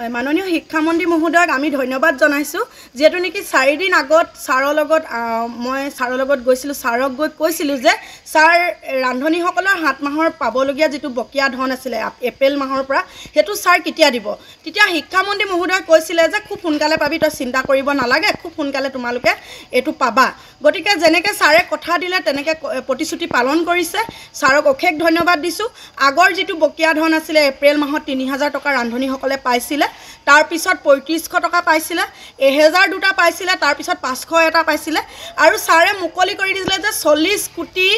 হয় মাননীয় শিক্ষামন্ত্ৰী মহোদয়ক আমি ধন্যবাদ জনাইছোঁ। যিহেতু নেকি চাৰিদিন আগত ছাৰৰ লগত মই ছাৰৰ লগত গৈছিলোঁ ছাৰক গৈ কৈছিলোঁ যে ছাৰ ৰান্ধনীসকলৰ সাত মাহৰ পাবলগীয়া যিটো বকীয়া ধন আছিলে এপ্ৰিল মাহৰ পৰা সেইটো ছাৰ কেতিয়া দিব? তেতিয়া শিক্ষামন্ত্ৰী মহোদয়ে কৈছিলে যে খুব সোনকালে পাবি তই চিন্তা কৰিব নালাগে খুব সোনকালে তোমালোকে এইটো পাবা। গতিকে যেনেকৈ ছাৰে কথা দিলে তেনেকৈ প্ৰতিশ্ৰুতি পালন কৰিছে। ছাৰক অশেষ ধন্যবাদ দিছোঁ। আগৰ যিটো বকীয়া ধন আছিলে এপ্ৰিল মাহত তিনি হাজাৰ টকা ৰান্ধনীসকলে পাইছিলে তাৰপিছত পঁয়ত্ৰিছশ টকা পাইছিলে এহেজাৰ দুটা পাইছিলে তাৰপিছত পাঁচশ এটা পাইছিলে আৰু ছাৰে মুকলি কৰি দিছিলে যে চল্লিছ কোটি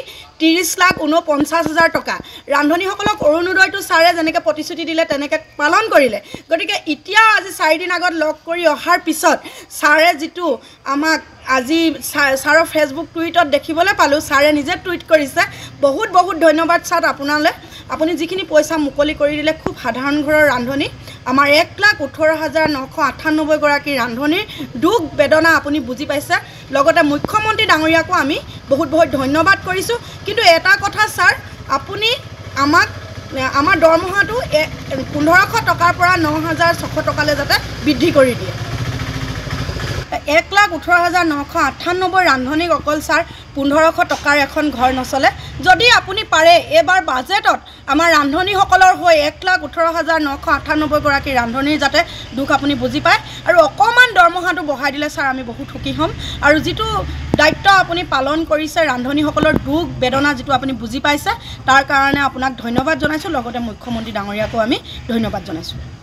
ত্ৰিছ লাখ ঊনপঞ্চাছ হাজাৰ টকা। ৰান্ধনীসকলক অৰুণোদয়টো ছাৰে যেনেকৈ প্ৰতিশ্ৰুতি দিলে তেনেকৈ পালন কৰিলে। গতিকে এতিয়া আজি চাৰিদিন আগত লগ কৰি অহাৰ পিছত ছাৰে যিটো আমাক আজি ছাৰ ছাৰৰ ফেচবুক টুইটত দেখিবলৈ পালোঁ ছাৰে নিজে টুইট কৰিছে বহুত বহুত ধন্যবাদ ছাৰ আপোনালৈ। আপুনি যিখিনি পইচা মুকলি কৰি দিলে খুব সাধাৰণ ঘৰৰ ৰান্ধনী আমাৰ এক লাখ ওঠৰ হাজাৰ নশ আঠান্নব্বৈগৰাকী ৰান্ধনীৰ দুখ বেদনা আপুনি বুজি পাইছে। লগতে মুখ্যমন্ত্ৰী ডাঙৰীয়াকো আমি বহুত বহুত ধন্যবাদ কৰিছোঁ। কিন্তু এটা কথা ছাৰ আপুনি আমাক আমাৰ দৰমহাটো এ পোন্ধৰশ টকাৰ পৰা ন হাজাৰ ছশ টকালৈ যাতে বৃদ্ধি কৰি দিয়ে। এক লাখ ওঠৰ হাজাৰ নশ আঠান্নব্বৈ ৰান্ধনীক অকল ছাৰ পোন্ধৰশ টকাৰ এখন ঘৰ নচলে। যদি আপুনি পাৰে এইবাৰ বাজেটত আমাৰ ৰান্ধনীসকলৰ হৈ এক লাখ ওঠৰ হাজাৰ নশ আঠান্নব্বৈগৰাকী ৰান্ধনীৰ যাতে দুখ আপুনি বুজি পায়। আৰু অকণমান দৰমহাটো বঢ়াই দিলে ছাৰ আমি বহুত সুখী হ'ম। আৰু যিটো দায়িত্ব আপুনি পালন কৰিছে ৰান্ধনীসকলৰ দুখ বেদনা যিটো আপুনি বুজি পাইছে তাৰ কাৰণে আপোনাক ধন্যবাদ জনাইছোঁ। লগতে মুখ্যমন্ত্ৰী ডাঙৰীয়াকো আমি ধন্যবাদ জনাইছোঁ।